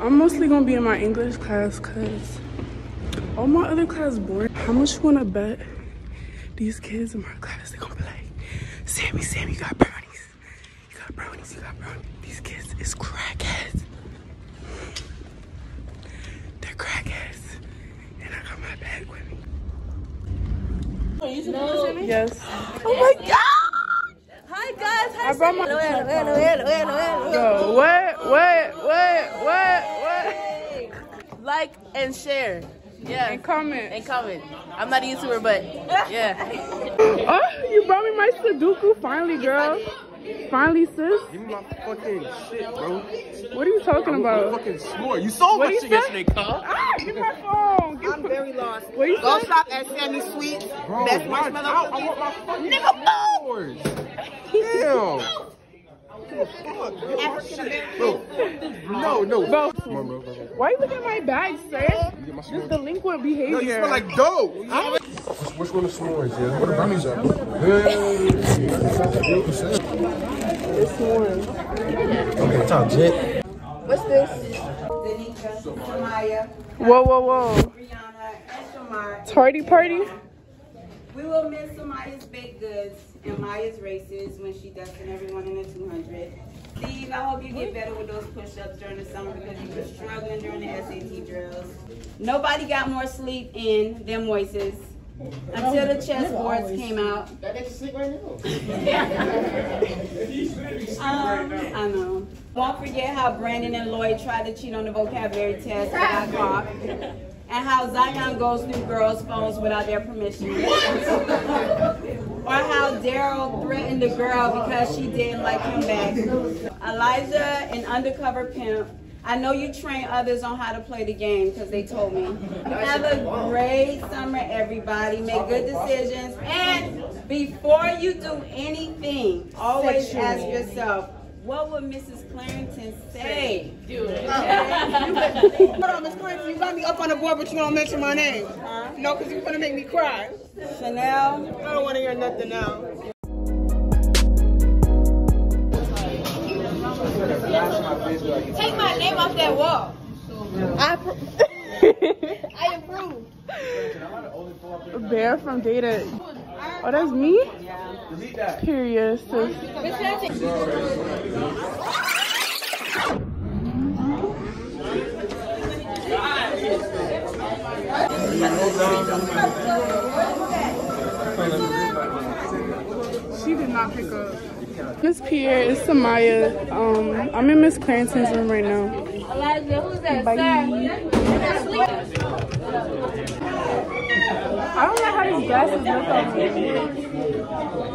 I'm mostly gonna be in my English class because all my other class boring. How much you wanna bet these kids in my class they gonna be like, Sammy, Sammy, got brownies. You got brownies, you got brownies. These kids is crackheads. They're crackheads. And I got my bag with me. Yes. Oh my god! Hi guys. Hi. I brought my Hello, hello, hello, hello, hello, hello. Yo, what, what, what, what, what? Like and share. Yeah. And comment. And comment. I'm not a YouTuber, but yeah. Oh, you brought me my Sudoku finally, girl. Finally, sis. Give me my fucking shit, bro. What are you talking I'm about? fucking snore. You saw What my you shit say? yesterday, car. Ah, give my phone. Give I'm very lost. What you Go say? shop at Sammy Sweets. Bro, Best watch marshmallow out. I want my fucking Nigga, flowers. Damn. Bro. No, no. Bro. Why you looking at my bag, sir? This s'mores. delinquent Yo, you behavior. smell like dope. Which one of s'mores, yeah? What the brownies at? Hey. It's warm. Okay, top jet. What's this? Danica, Samaya, Whoa, whoa, whoa. Brianna, and Shamar. Tardy party? We will miss Samaya's baked goods and Maya's races when she dusted everyone in the 200. Steve, I hope you get better with those push-ups during the summer because you were struggling during the SAT drills. Nobody got more sleep in than Moises until the chessboards came out. That gets you sick right now. Um, I know. Won't forget how Brandon and Lloyd tried to cheat on the vocabulary test and got caught. And how Zion goes through girls' phones without their permission. or how Daryl threatened the girl because she didn't like him back. Elijah, an undercover pimp. I know you train others on how to play the game because they told me. Have a great summer, everybody. Make good decisions. And before you do anything, always ask yourself, what would Mrs. Clarendon say? Hold on, Miss Clinton, you got me up on the board, but you don't mention my name. No, because you're going to make me cry. Chanel, I don't want to hear nothing now. That wall. I, I approve. Bear from Data. Oh, that's me? Period, sis. She did not pick up. Miss Pierre, it's Samaya. Um, I'm in Miss Clanton's room right now. Elijah, who's that? Bye. I don't know how these glasses look on me.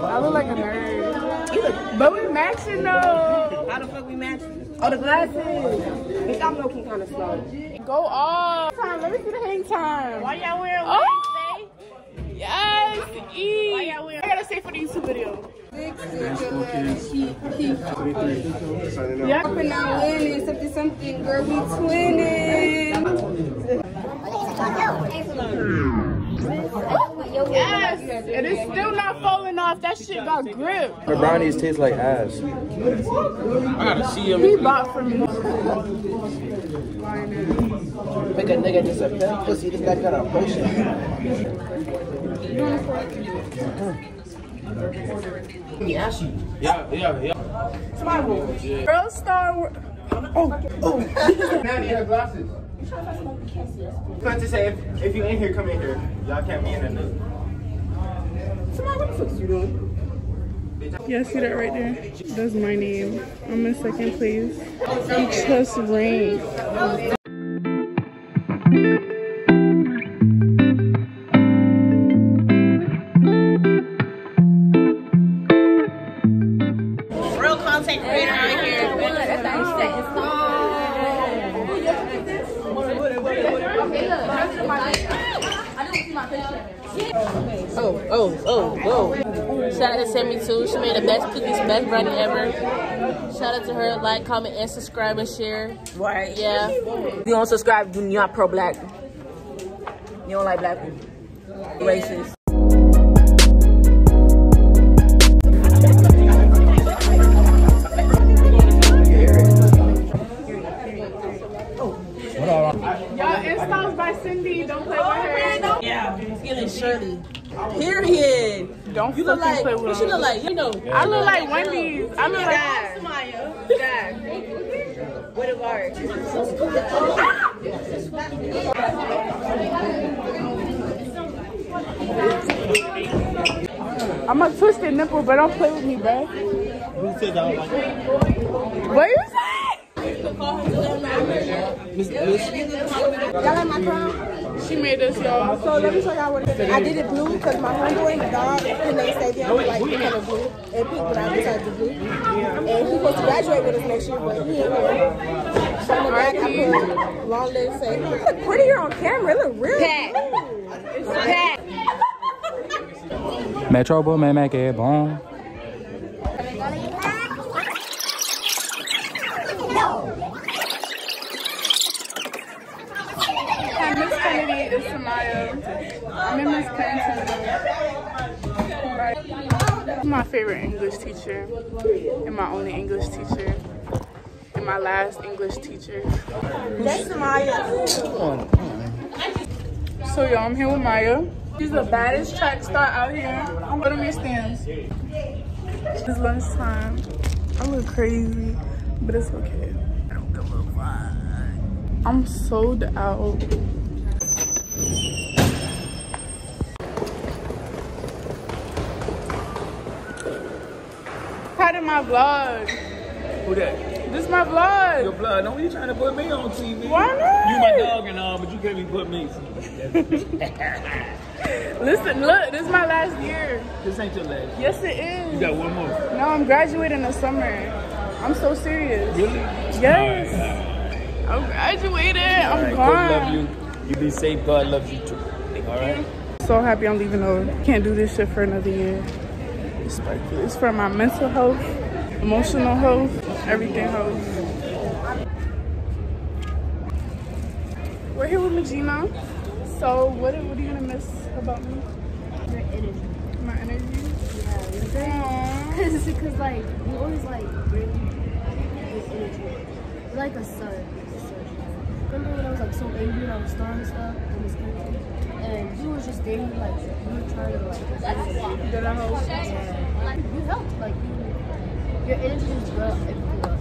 I look like a nerd. But we matching though. How the fuck we match? Oh, the glasses. Bitch, I'm low-key kind of slow. Go off. Time. Let me see the hang time. Why y'all wearing oh! Yes, E. Why y'all wearing I gotta say for the YouTube video. Yeah. up and now winning, something, something, girl, we twinning. Yes. And it's still not falling off. That shit got grip. The brownies taste like ass. I gotta see him. He bought for me. Make a nigga just a pimp pussy. This guy got a potion. Yeah, yeah, yeah. Smile. Girl Star Wars. Manny, her glasses. Plan to say, if, if you ain't here, come in here. Y'all can't be in there. Yeah, see that right there? That's my name. I'm in second place. I'm just rain. Oh. Shout out to Sammy too. She made the best cookies, best brownie ever. Shout out to her. Like, comment, and subscribe and share. Right. Yeah. If you don't subscribe, you're not pro black. You don't like black people. Racist. Y'all, installs by Cindy. Don't play with her. Yeah. Feeling Shirley. Period. Don't You look like, play what with she her. look like? You know. I look like Wendy's. I look like. With a guard. I'm a twisted nipple, but don't play with me, bro. Who said that? What you say? Y'all like my crown? She made this, y'all. So let me show y'all what it is. I did it blue because my homeboy, the dog, his name Savion, he like the color blue and pink, but I decided to blue. And he's supposed to graduate with us next year, but he ain't here. So on the back, I put long legs say, you look prettier on camera. It look real Pat. Pat. Metro Boomin make it boom. Hi, Miss Kennedy is Samaya. I'm in Miss Clinton. My favorite English teacher, and my only English teacher, and my last English teacher. That's Maya. So y'all, I'm here with Maya. She's the baddest track star out here. What are your stands? It's lunchtime. I look crazy, but it's okay. I don't give a fuck. I'm sold out. Part of my vlog. Who that? This is my vlog. Your blood. Don't be trying to put me on TV. Why not? You my dog and all, but you can't be put me. Listen, look, this is my last year. this ain't your last. Yes, it is. You got one more. No, I'm graduating this summer. I'm so serious. Really? Yes. I'm graduating. I'm All right, gone. God love you. You be safe. God loves you too. All right. So happy I'm leaving though. Can't do this shit for another year. It's for my mental health, emotional health, everything health. We're here with Magina. So what, what are you gonna miss about me? Your energy. My energy? Yeah, because because like you always like bring this energy. You're like a sun. a sun. Remember when I was like so angry and I was throwing stuff in this country, and you was just there, you like you were trying to like. Did I help? Yeah. You helped. Like you, your energy just brought everything up.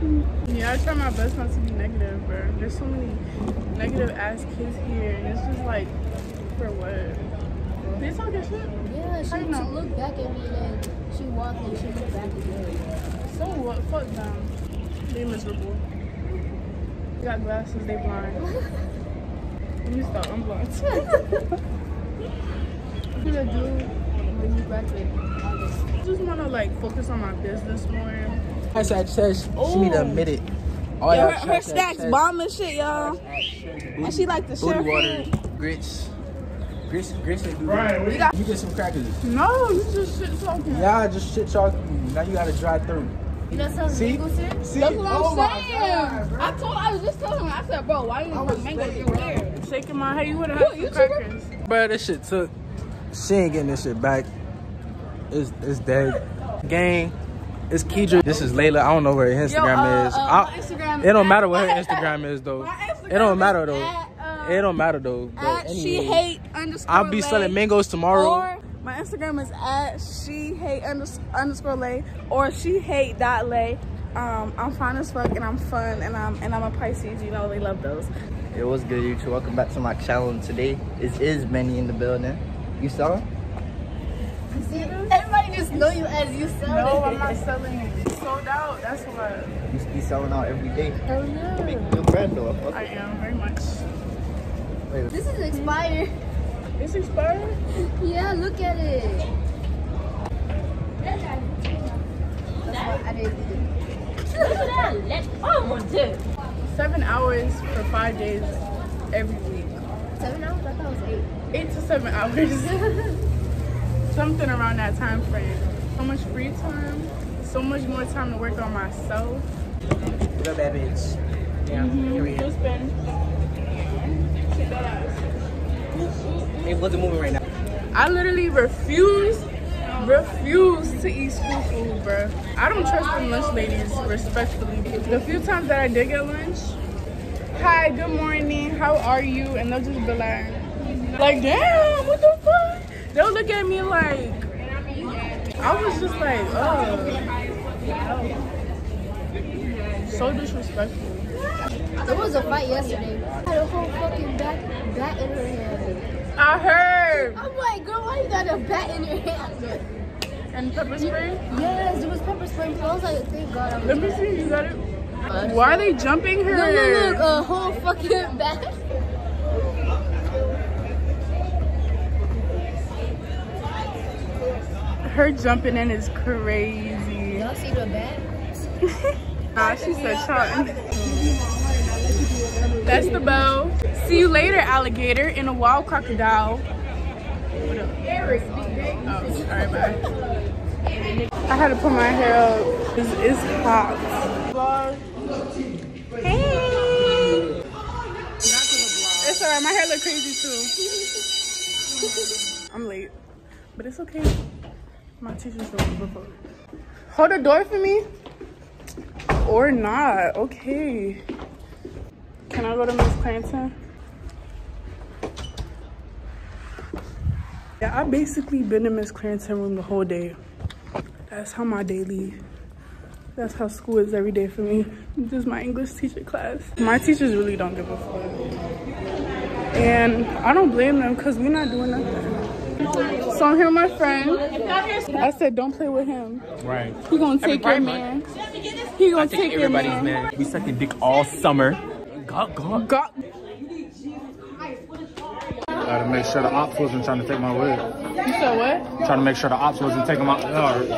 And Yeah, I try my best not to be negative, bro. There's so many negative ass kids here, and it's just like, for what? They talking shit? yeah, she, you she looked back at me and then she walked and she looked back at me. So what? Fuck them. They miserable. They got glasses, they blind. Let me stop, I'm blind. What you gonna do when you graduate August? I just wanna like focus on my business more. I said, says she need to admit it. All Yo, y'all her, her checks that stacks says bomb and shit, y'all. And she like the Booty sheriff. water, grits. Grits, grits they do. Brian, what you, you you get some crackers. No, you just shit talking. Yeah, just shit talking. Now you gotta dry through. You know some See? legal shit? See? That's what I'm oh saying. God, bro. I told, I was just telling him. I said, bro, why you I didn't put mango thinking, in bro. there? Shaking my head, you would have had some crackers. Bro, this shit took. She ain't getting this shit back. It's it's dead. Gang. It's Kedra. This is Layla. I don't know where her Instagram uh, is. uh, I- Instagram it don't matter what her Instagram is though. Instagram It don't matter though. at, uh, It don't matter though. But At she hate underscore I'll be lay, selling mangoes tomorrow. Or my Instagram is at she hate unders- underscore lay or she hate dot lay. Um, I'm fine as fuck and I'm fun and I'm and I'm a Pisces. You know they love those. It was good, YouTube. Welcome back to my channel. And Today is is Manny in the building. You saw him? See, everybody just know you as you sell No, it. I'm not selling it. It's sold out. That's why. You be selling out every day. Hell no. Big good brand though. I I am very much. it. This is expired. It's expired. Yeah, look at it. That's why I didn't do it. Seven hours for five days every week. Seven hours? I thought it was eight. eight to seven hours. Something around that time frame. So much free time, so much more time to work on myself. What up, that bitch? Yeah, Mhm. here we Just been- Shake that ass. Hey, what's moving right now? I literally refuse, refuse to eat school food, bro. I don't trust them lunch ladies, respectfully. The few times that I did get lunch, hi, good morning, how are you? And they'll just be like, like, damn, what the fuck? They'll look at me like, I was just like, oh, so disrespectful. There was a fight yesterday. I had a whole fucking bat, bat in her hand. I heard. I'm like, girl, why you got a bat in your hand? And pepper spray? Yes, there was pepper spray. I was like, thank God. I'm Let me see, you got it? Why are they jumping her? Look, look, look, a whole fucking bat. Her jumping in is crazy. Y'all see the bat? Nah, she said Sean. That's the bow. See you later, alligator, in a wild crocodile. What up? Oh, alright, bye. I had to put my hair up. It's, it's hot. Hey! It's alright, my hair look crazy too. I'm late, but it's okay. My teacher's before. Hold the door for me. Or not, okay. Can I go to Miss Clanton? Yeah, I basically been in Miss Clanton room the whole day. That's how my daily, that's how school is every day for me. This is my English teacher class. My teachers really don't give a fuck. And I don't blame them because we're not doing nothing. So I'm here with my friend. I said, don't play with him. Right. He gonna take your man. He gonna I take, take your man. man. We sucking dick all summer. God, God. God. Gotta make sure the ops wasn't trying to take my wig. You said what? Trying to make sure the ops wasn't taking my yard.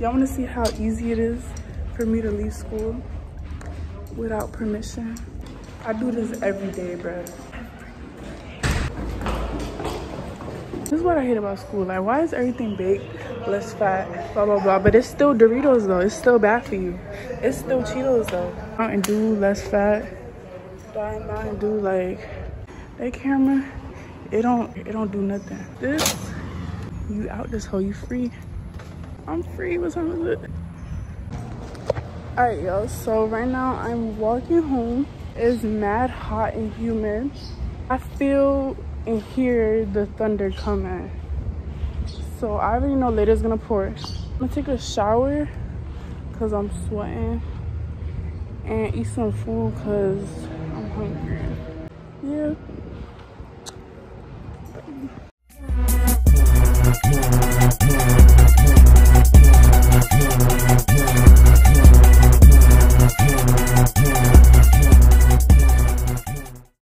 Y'all wanna see how easy it is for me to leave school without permission? I do this every day, bruh. This is what I hate about school. Like, why is everything baked, less fat, blah, blah, blah. But it's still Doritos, though. It's still bad for you. It's still Cheetos, though. Mountain Dew, less fat. Diet Mountain Dew, like, that camera, it don't, it don't do nothing. This, you out this hole, you free. I'm free. what's time with it? All right, y'all. So right now I'm walking home. It's mad hot and humid. I feel and hear the thunder coming. So I already know later's gonna pour. I'm gonna take a shower because I'm sweating and eat some food because I'm hungry. Yeah.